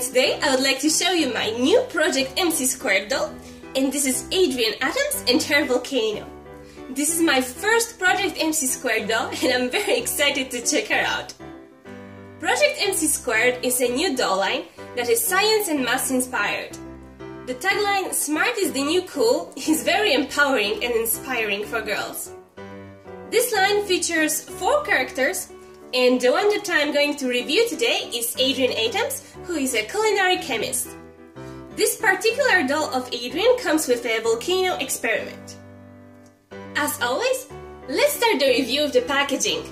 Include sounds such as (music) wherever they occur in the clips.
today I would like to show you my new Project MC Squared doll and this is Adrienne Attoms and her volcano. This is my first Project MC Squared doll (laughs) and I'm very excited to check her out. Project MC Squared is a new doll line that is science and math inspired. The tagline, Smart is the new cool, (laughs) is very empowering and inspiring for girls. This line features four characters and the one that I'm going to review today is Adrienne Attoms, who is a culinary chemist. This particular doll of Adrienne comes with a volcano experiment. As always, let's start the review of the packaging.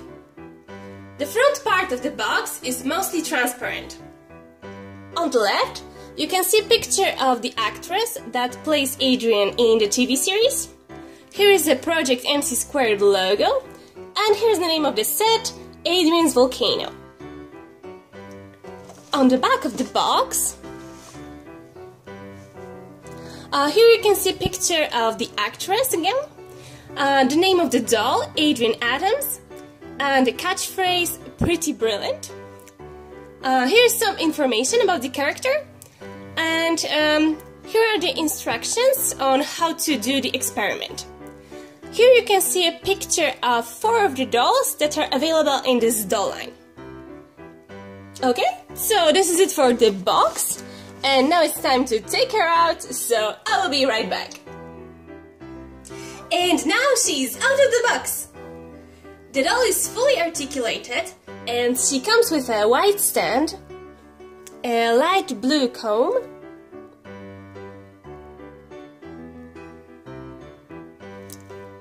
The front part of the box is mostly transparent. On the left, you can see a picture of the actress that plays Adrienne in the TV series. Here is the Project MC Squared logo, and here's the name of the set Adrienne's volcano. On the back of the box, uh, here you can see a picture of the actress again, uh, the name of the doll, Adrienne Attoms, and the catchphrase, pretty brilliant. Uh, here's some information about the character, and um, here are the instructions on how to do the experiment. Here you can see a picture of four of the dolls that are available in this doll line. Okay, so this is it for the box. And now it's time to take her out, so I will be right back. And now she's out of the box! The doll is fully articulated and she comes with a white stand, a light blue comb,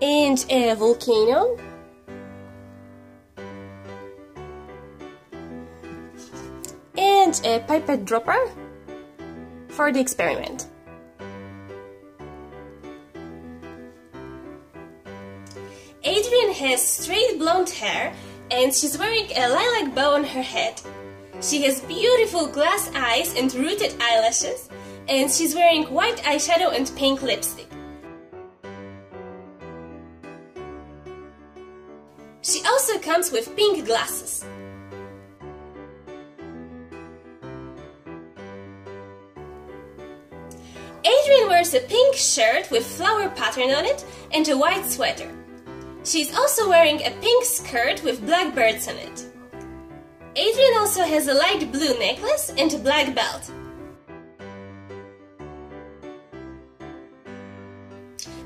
and a volcano. And a pipette dropper for the experiment. Adrienne has straight blonde hair and she's wearing a lilac bow on her head. She has beautiful glass eyes and rooted eyelashes and she's wearing white eyeshadow and pink lipstick. She also comes with pink glasses. Adrienne wears a pink shirt with flower pattern on it and a white sweater. She's also wearing a pink skirt with black birds on it. Adrienne also has a light blue necklace and a black belt.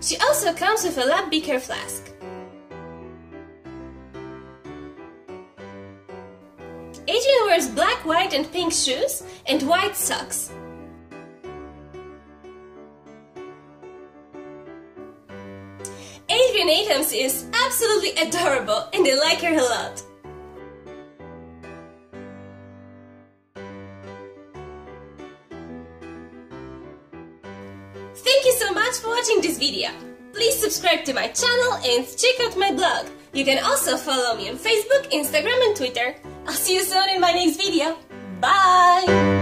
She also comes with a lab beaker flask. Adrienne wears black, white and pink shoes and white socks. Adrienne Attoms is absolutely adorable and I like her a lot. Thank you so much for watching this video. Please subscribe to my channel and check out my blog. You can also follow me on Facebook, Instagram and Twitter. I'll see you soon in my next video. Bye!